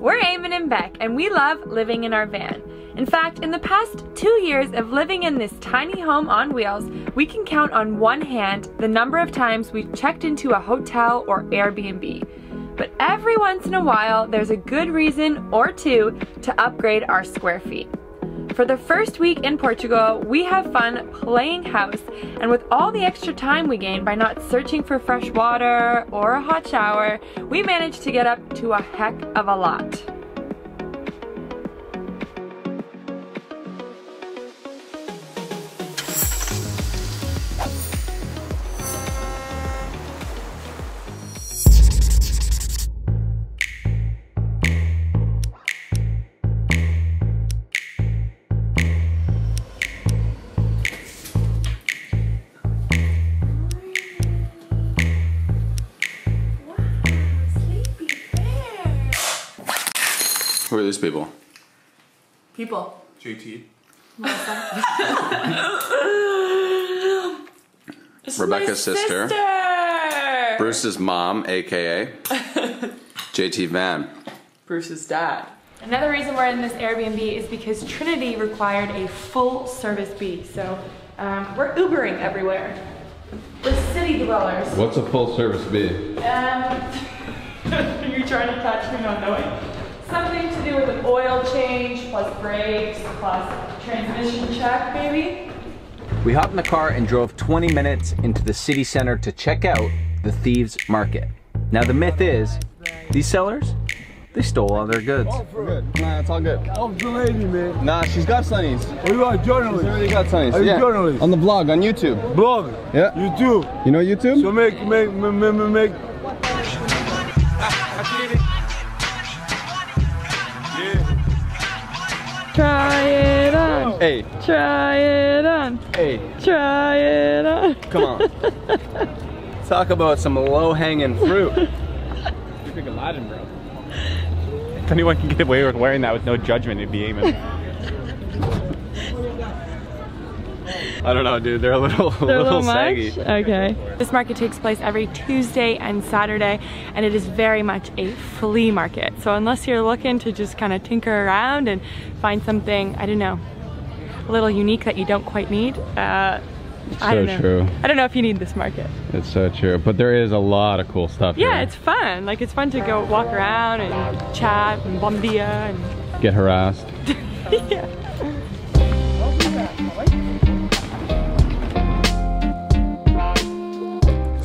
We're Eamon and Bec, and we love living in our van. In fact, in the past two years of living in this tiny home on wheels, we can count on one hand the number of times we've checked into a hotel or Airbnb. But every once in a while, there's a good reason or two to upgrade our square feet. For the first week in Portugal, we have fun playing house, and with all the extra time we gain by not searching for fresh water or a hot shower, we managed to get up to a heck of a lot. Who these people? People. JT. Rebecca's sister. sister. Bruce's mom, aka JT Van. Bruce's dad. Another reason we're in this Airbnb is because Trinity required a full service B, so um, we're Ubering everywhere. We're city dwellers. What's a full service B? Um, you're trying to catch me not knowing. Something to do with an oil change, plus brakes, plus transmission check, maybe? We hopped in the car and drove 20 minutes into the city center to check out the Thieves Market. Now the myth is, these sellers, they stole all their goods. Nah, it's all good. Oh, the lady, man. Nah, she's got sunnies. Oh, are you a She's journalist? already got sunnies. Are you yeah. journalist? On the blog, on YouTube. Blog. Yeah. YouTube. You know YouTube? So make, make, make, make, make. Try it on, hey, try it on, hey, try it on. come on. Talk about some low-hanging fruit. You think Aladdin, bro. If anyone can get away with wearing that with no judgment, it'd be Eamon. I don't know, dude. They're a little, They're a little much? saggy. Okay. This market takes place every Tuesday and Saturday, and it is very much a flea market. So unless you're looking to just kind of tinker around and find something, I don't know, a little unique that you don't quite need, uh, I So don't know. true. I don't know if you need this market. It's so true. But there is a lot of cool stuff Yeah, here. it's fun. Like it's fun to go walk around and chat and bom dia and Get harassed. yeah.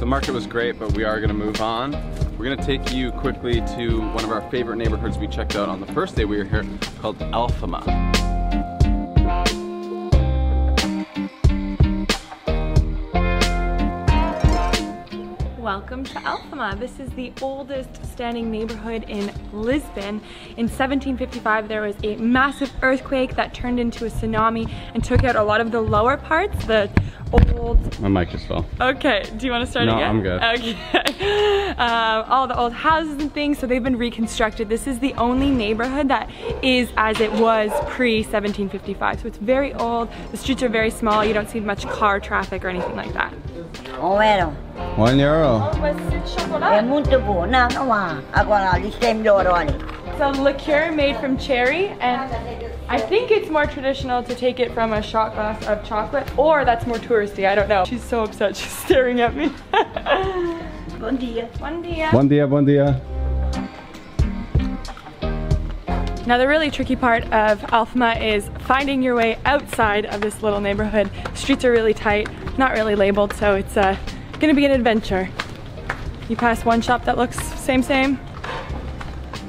The market was great, but we are gonna move on. We're gonna take you quickly to one of our favorite neighborhoods we checked out on the first day we were here, called Alfama. Welcome to Alfama. This is the oldest standing neighborhood in Lisbon. In 1755, there was a massive earthquake that turned into a tsunami and took out a lot of the lower parts, the old My mic just fell. Okay, do you want to start No, again? I'm good. Okay. um, all the old houses and things, so they've been reconstructed. This is the only neighborhood that is as it was pre-1755. So it's very old. The streets are very small. You don't see much car traffic or anything like that. Um euro. One euro. É muito bom. Não, não há. Agora ali tem melhor, olha. It's a liqueur made from cherry, and I think it's more traditional to take it from a shot glass of chocolate, or that's more touristy. I don't know. She's so upset. She's staring at me. Bom dia. Bom dia. Bom dia, bom dia. Now the really tricky part of Alfama is finding your way outside of this little neighborhood. Streets are really tight, not really labeled, so it's uh, gonna be an adventure. You pass one shop that looks same same,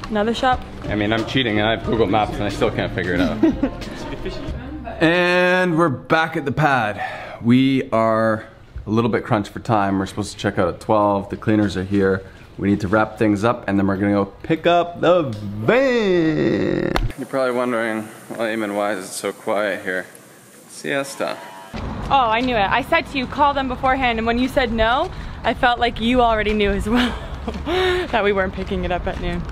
another shop. I mean, I'm cheating. And I have Google Maps and I still can't figure it out. And we're back at the pad. We are a little bit crunched for time. We're supposed to check out at 12. The cleaners are here. We need to wrap things up and then we're gonna go pick up the van. You're probably wondering, well, Eamon, why is it so quiet here? Siesta. Oh, I knew it. I said to you, call them beforehand, and when you said no, I felt like you already knew as well that we weren't picking it up at noon.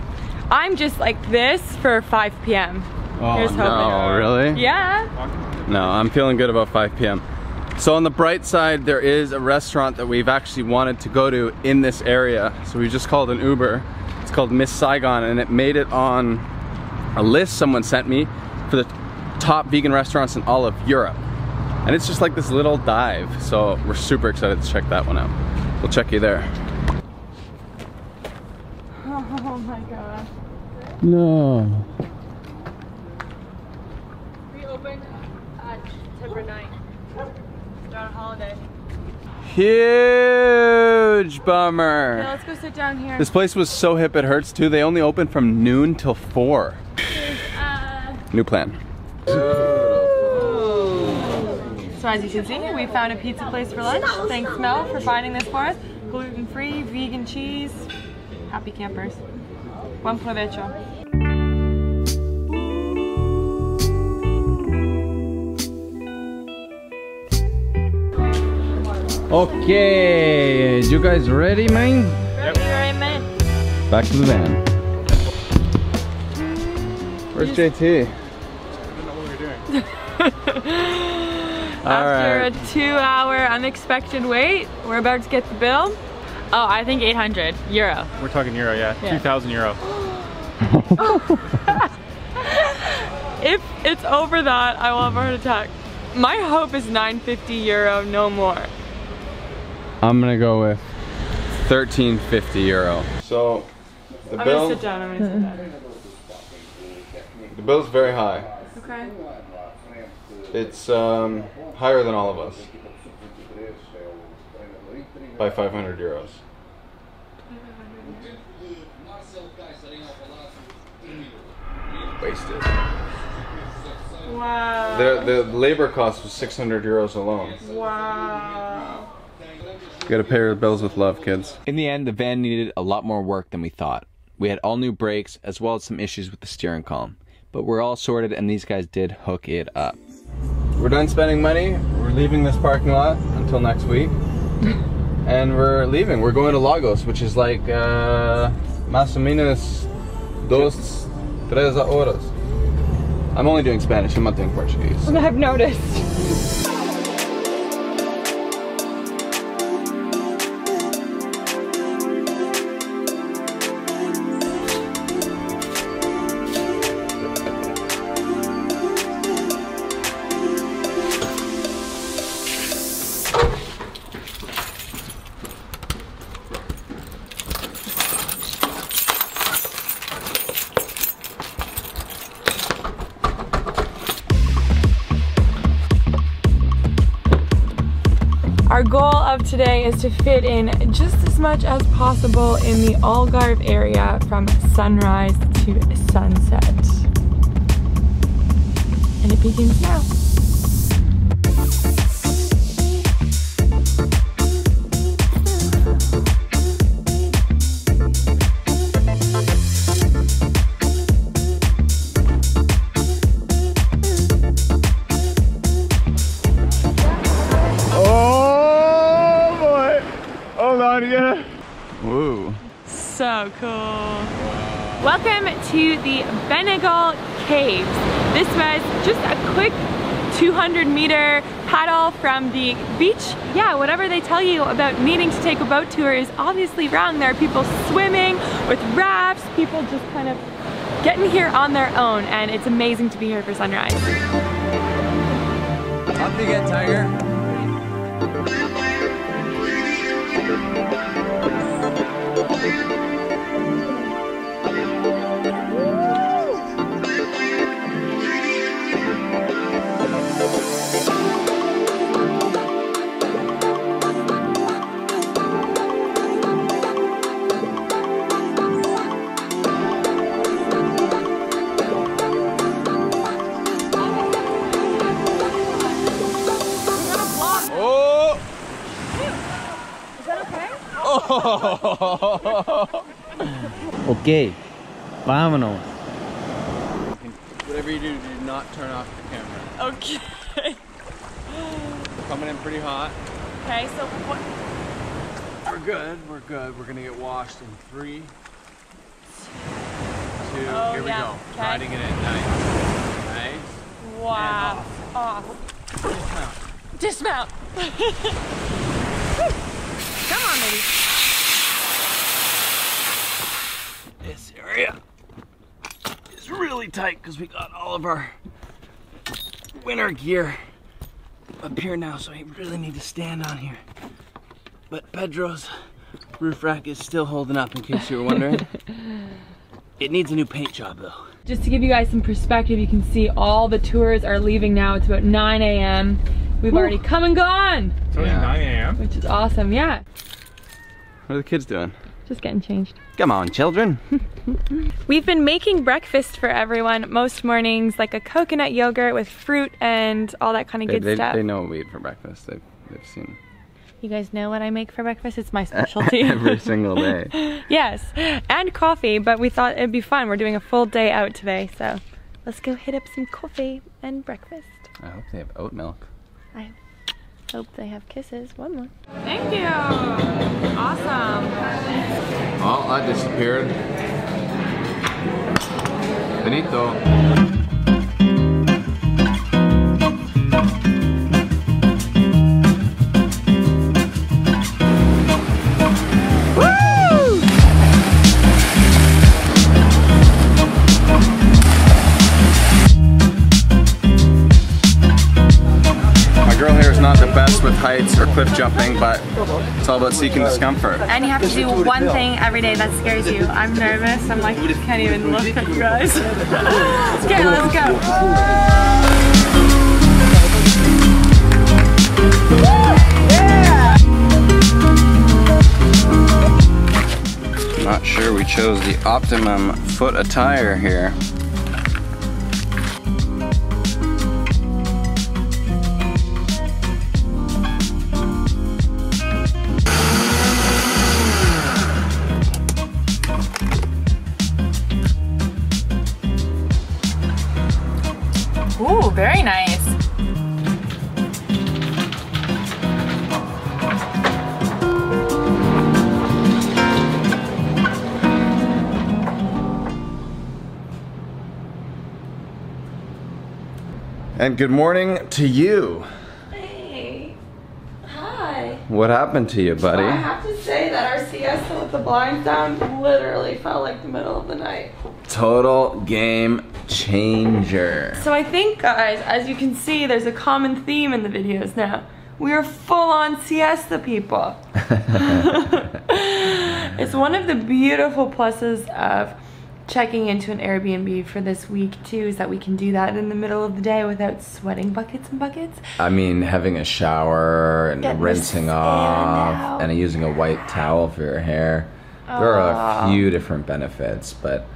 I'm just like this for 5 p.m. Oh, Here's hoping. no, really? Yeah. No, I'm feeling good about 5 p.m. So on the bright side, there is a restaurant that we've actually wanted to go to in this area. So we just called an Uber. It's called Miss Saigon, and it made it on a list someone sent me for the top vegan restaurants in all of Europe. And it's just like this little dive. So we're super excited to check that one out. We'll check you there. Oh my god. No. We opened at September 9th. They're on holiday. Huge Yeah, bummer. let's go sit down here. This place was so hip it hurts too. They only open from noon till four. Uh, New plan. so as you can see, we found a pizza place for lunch. Thanks Mel for finding this for us. Gluten-free, vegan cheese. Happy campers. Buen provecho. Okay, you guys ready, man? Ready, right, man? Back to the van. Where's JT? All After right. a two-hour unexpected wait, we're about to get the bill. Oh, I think 800 euro. We're talking euro, yeah. Yeah. 2,000 euro. If it's over that, I will have a heart attack. My hope is 950 euro, no more. I'm gonna go with 1350 euro. So the I'm bill, gonna sit down, I'm gonna sit down. the bill's very high. Okay. It's um, higher than all of us by 500 euros. Wasted. Wow. The the labor cost was 600 euros alone. Wow. You gotta pay your bills with love, kids. In the end, the van needed a lot more work than we thought. We had all new brakes as well as some issues with the steering column. But we're all sorted and these guys did hook it up. We're done spending money. We're leaving this parking lot until next week. and we're leaving. We're going to Lagos, which is like uh, más o menos dos, tres horas. I'm only doing Spanish, I'm not doing Portuguese. I've noticed. Is to fit in just as much as possible in the Algarve area from sunrise to sunset. And it begins now. Cool. Welcome to the Benagil Caves. This was just a quick 200 meter paddle from the beach. Yeah, whatever they tell you about needing to take a boat tour is obviously wrong. There are people swimming with rafts, people just kind of getting here on their own, and it's amazing to be here for sunrise. Up you get, Tiger. Ok, vámonos. Whatever you do, do not turn off the camera. Okay. We're coming in pretty hot. Okay, so what? We're good, we're good. We're gonna get washed in three, two, Oh, here we yeah. go. Okay. Riding it in, nice. Nice. Wow. Off. Dismount. Come on, baby. Area is really tight because we got all of our winter gear up here now, so I really need to stand on here. But Pedro's roof rack is still holding up in case you were wondering. it needs a new paint job though. Just to give you guys some perspective, you can see all the tours are leaving now. It's about 9 a.m. We've already come and gone, It's only 9 a.m. which is awesome. Yeah, What are the kids doing? Just getting changed. Come on, children. We've been making breakfast for everyone most mornings, like a coconut yogurt with fruit and all that kind of They, good they, stuff. they know what we eat for breakfast. They've, they've seen You guys know what I make for breakfast? It's my specialty. every single day. yes, and coffee, but we thought it'd be fun. We're doing a full day out today, so let's go hit up some coffee and breakfast. I hope they have oat milk. I hope they have kisses. One more. Thank you. Awesome. Well, I disappeared. Benito. Heights or cliff jumping, but it's all about seeking discomfort. And you have to do one thing every day that scares you. I'm nervous. I'm like, can't even look at you guys. okay, let's go. Not sure we chose the optimum foot attire here. Ooh, very nice. And good morning to you. Hey. Hi. What happened to you, buddy? I have to say that our siesta with the blinds down literally felt like the middle of the night. Total game changer. So I think, guys, as you can see, there's a common theme in the videos now. We are full on siesta people. it's one of the beautiful pluses of checking into an Airbnb for this week too is that we can do that in the middle of the day without sweating buckets and buckets. I mean, having a shower and Getting rinsing off out. and using a white towel for your hair. There are a ah. few different benefits, but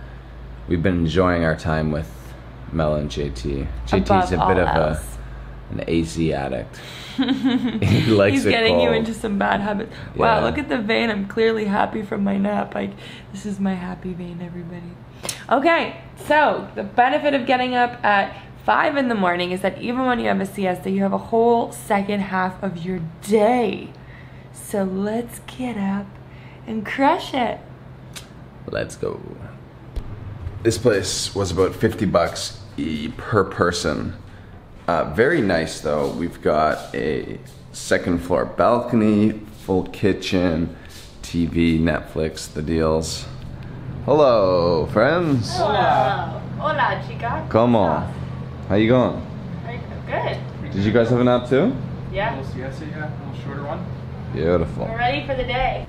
we've been enjoying our time with Mel and JT. JT's Above a bit of a an AC addict. he likes it. He's getting you into some bad habits. Wow, Yeah. look at the vein. I'm clearly happy from my nap. Like, this is my happy vein, everybody. Okay, so the benefit of getting up at 5 in the morning is that even when you have a siesta, you have a whole second half of your day. So let's get up and crush it. Let's go. This place was about 50 bucks e- per person. Uh, very nice though. We've got a second floor balcony, full kitchen, TV, Netflix, the deals. Hello, friends. Hola. Hola, chica. Come on. How you going? Good. Did you guys have a nap too? Yeah. siesta, yeah, a little shorter one. Beautiful. We're ready for the day.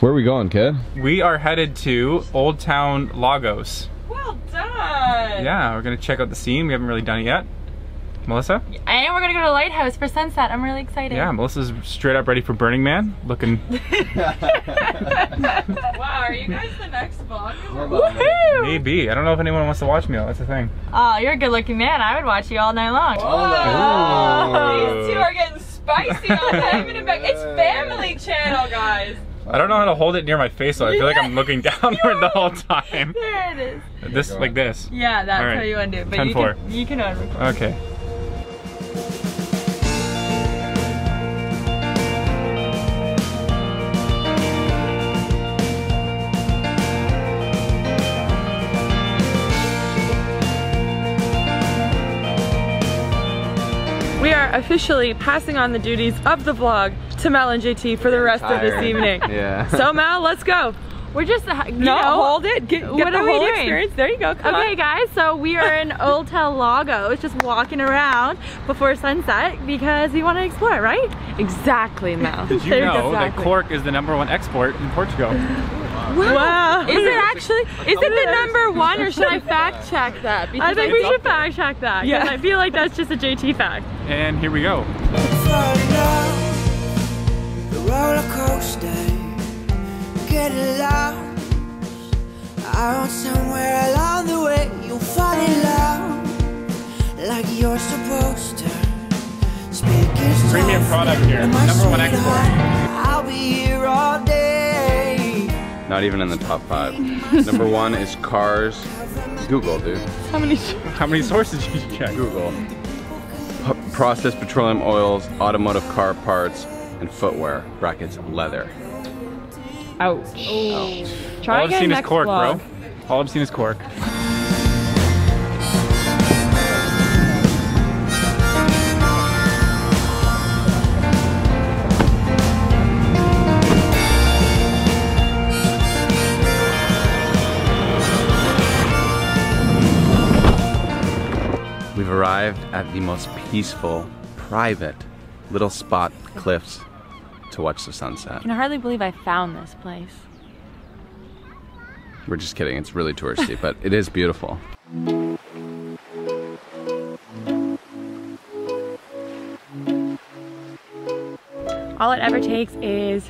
Where are we going, kid? We are headed to Old Town Lagos. Well done. Yeah, we're gonna check out the scene. We haven't really done it yet. Melissa? And we're gonna go to the Lighthouse for sunset. I'm really excited. Yeah, Melissa's straight up ready for Burning Man. Looking wow, are you guys the next vlog? Woohoo! maybe. I don't know if anyone wants to watch me though. That's the thing. Oh, you're a good looking man. I would watch you all night long. Oh, these two are getting spicy on Diamond and Bec. It's family channel, guys. I don't know how to hold it near my face though. I feel like I'm looking downward the whole time. There it is. This like this. Yeah, that's All right. how you undo to it. But 10 you four. can, you can unrecord. Okay. Officially passing on the duties of the vlog to Mel and JT for the rest of this evening. Yeah. So Mel, let's go. We're just, you No, know, hold it. Get, get what the are we whole doing? experience. There you go. Come Okay on. guys, so we are in Old Town Lagos, just walking around before sunset because we want to explore, right? Exactly, Mel. Did you know that cork is the number one export in Portugal? Wow. Is it actually, is it the number one or should I fact check that? Because I think we should fact check that. Yeah. Yeah. I feel like that's just a JT fact. And here we go. fall in love, the roller coaster, getting lost. Out somewhere along the way, you'll fall in love like you're supposed to. Speaking Premium product here. Number one export. Not even in the top five. Number one is cars. Google, dude. How many How many sources did you check? Google. P- processed petroleum oils, automotive car parts, and footwear. Brackets leather. Ouch. Try All I've again seen is cork, vlog. bro. All I've seen is cork. Arrived at the most peaceful, private little spot cliffs to watch the sunset. I can hardly believe I found this place. We're just kidding, it's really touristy, but it is beautiful. All it ever takes is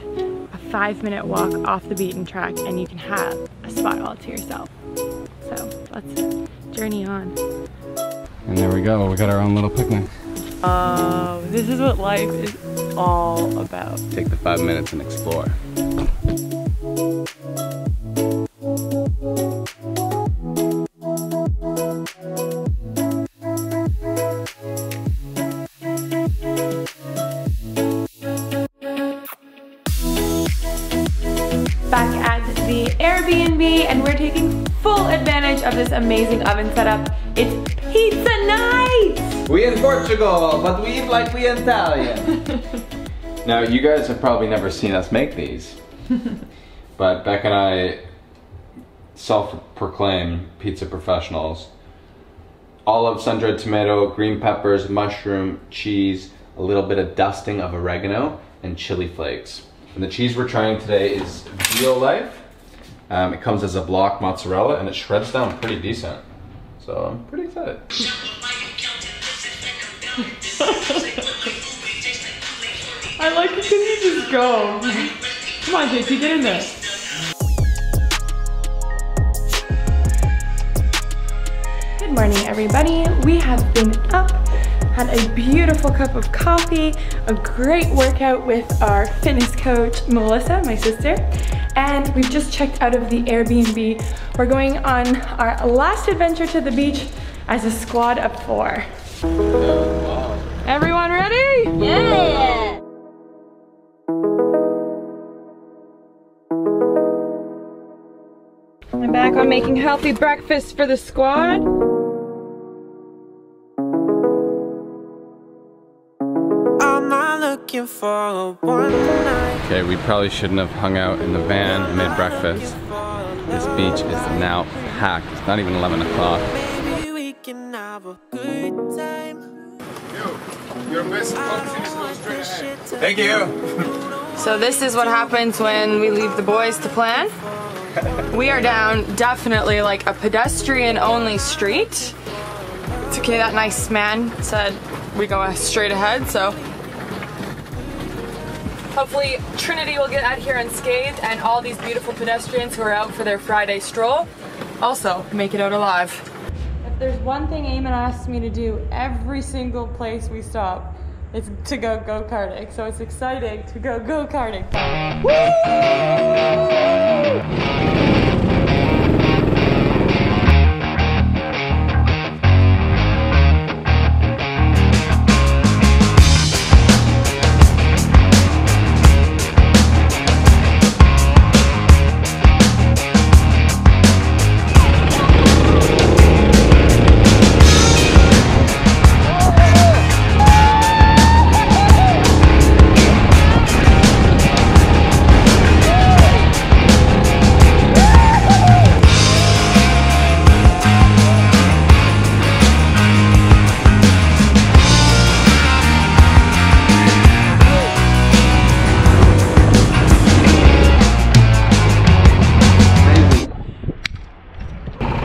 a five minute walk off the beaten track and you can have a spot all to yourself. So let's journey on. And there we go, we got our own little picnic. Oh, this is what life is all about. Take the five minutes and explore. Airbnb and we're taking full advantage of this amazing oven setup. It's pizza night! We in Portugal, but we eat like we Italian. now, you guys have probably never seen us make these, but Bec and I self-proclaim pizza professionals. Olive, sun-dried tomato, green peppers, mushroom, cheese, a little bit of dusting of oregano, and chili flakes. And the cheese we're trying today is Violife. Um, it comes as a block mozzarella and it shreds down pretty decent. So I'm pretty excited. I like it because you just go. Come on, JT, get in there. Good morning, everybody. We have been up, had a beautiful cup of coffee, a great workout with our fitness coach, Melissa, my sister, and we've just checked out of the Airbnb. We're going on our last adventure to the beach as a squad of four. Everyone ready? Yeah. I'm back on making healthy breakfast for the squad. Looking for one night. Okay, we probably shouldn't have hung out in the van and made breakfast. This beach is now packed. It's not even 11 o'clock. Maybe we can have a good time. Yo, your best Thank you. So this is what happens when we leave the boys to plan. We are down definitely like a pedestrian only street. It's okay, that nice man said we go straight ahead, so hopefully Trinity will get out here unscathed and all these beautiful pedestrians who are out for their Friday stroll also make it out alive. If there's one thing Eamon asks me to do every single place we stop, it's to go go-karting. So it's exciting to go go-karting.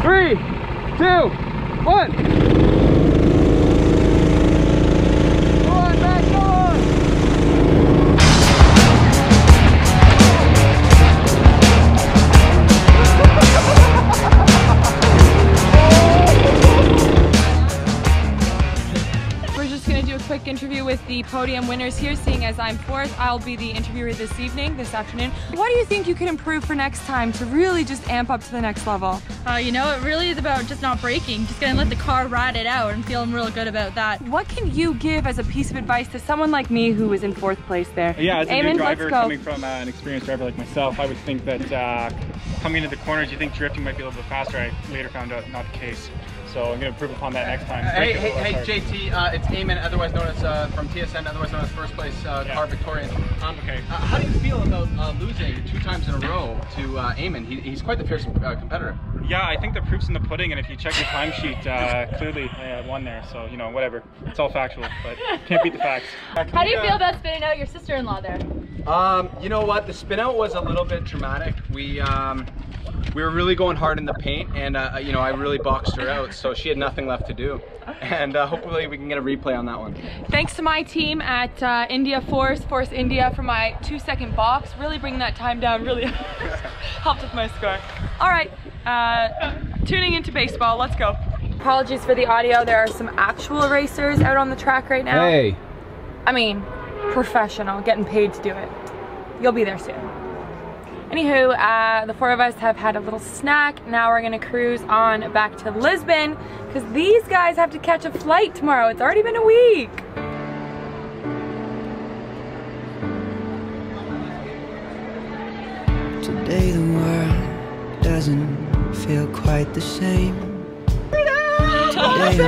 three, two, one. The podium winners here, seeing as I'm fourth. I'll be the interviewer this evening, this afternoon. What do you think you could improve for next time to really just amp up to the next level? Uh, you know, it really is about just not braking. Just gonna let the car ride it out and feeling real good about that. What can you give as a piece of advice to someone like me who was in fourth place there? Yeah, as a Eamon, new driver coming from uh, an experienced driver like myself, I would think that uh, coming into the corners, you think drifting might be a little bit faster. I later found out not the case. So I'm going to improve upon that next time. Hey, Brake it a hey, hey, hard. JT, uh, it's Eamon, otherwise known as uh, from TSN, otherwise known as first place uh, Yeah. car Victorian. Um, Okay. uh, how do you feel about uh, losing two times in a row to uh, Eamon? He, he's quite the fierce uh, competitor. Yeah, I think the proof's in the pudding, and if you check your timesheet, uh, clearly I uh, won there. So, you know, whatever. It's all factual, but can't beat the facts. How do you feel about spinning out your sister-in-law there? Um, you know what? The spin out was a little bit dramatic. We um, we were really going hard in the paint, and uh, you know I really boxed her out, so she had nothing left to do. And uh, hopefully we can get a replay on that one. Thanks to my team at uh, India Force, Force India for my two second box. Really bringing that time down really helped with my score. All right, uh, tuning into baseball, let's go. Apologies for the audio. There are some actual racers out on the track right now. Hey. I mean, professional, getting paid to do it. You'll be there soon. Anywho, uh, the four of us have had a little snack. Now we're gonna cruise on back to Lisbon because these guys have to catch a flight tomorrow. It's already been a week. Today the world doesn't feel quite the same. Today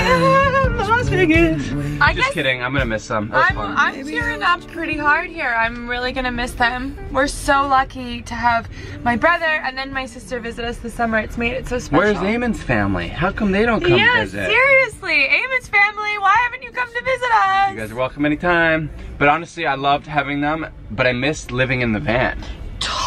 I open up my eyes to a different way. I Just guess kidding. I'm gonna miss them. That was I'm, fun. I'm tearing up pretty hard here. I'm really gonna miss them. We're so lucky to have my brother and then my sister visit us this summer. It's made it so special. Where's Eamon's family? How come they don't come Yeah, visit? seriously. Eamon's family, why haven't you come to visit us? You guys are welcome anytime. But honestly, I loved having them, but I missed living in the van.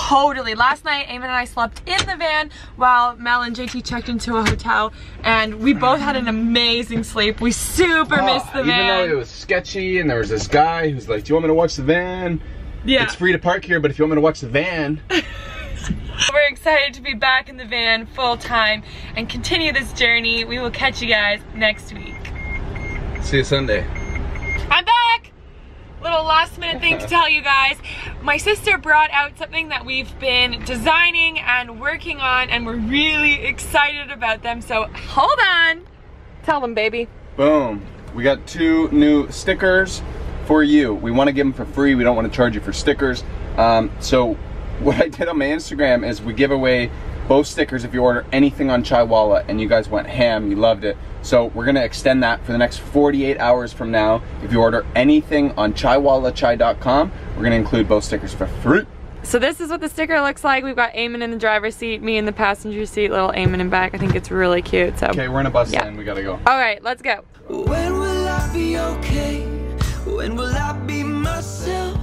Totally. Last night, Eamon and I slept in the van while Mel and JT checked into a hotel, and we both had an amazing sleep. We super oh, missed the Oh, even though van. it was sketchy and there was this guy who's like, Do you want me to watch the van? yeah. It's free to park here, but if you want me to watch the van, We're excited to be back in the van full time and continue this journey. We will catch you guys next week. see you Sunday. I'm back! Little last minute thing to tell you guys. My sister brought out something that we've been designing and working on, and we're really excited about them. So hold on. Tell them, baby. Boom. We got two new stickers for you. We want to give them for free. We don't want to charge you for stickers. Um, so what I did on my Instagram is we give away both stickers if you order anything on Chaiwala and you guys went ham, you loved it. So we're gonna extend that for the next 48 hours from now. If you order anything on chaiwalachai.com, we're gonna include both stickers for free. So this is what the sticker looks like. We've got Eamon in the driver's seat, me in the passenger seat, little Eamon in back. I think it's really cute. So Okay, we're in a bus Yeah. stand, we gotta go. all right, let's go. When will I be okay? When will I be myself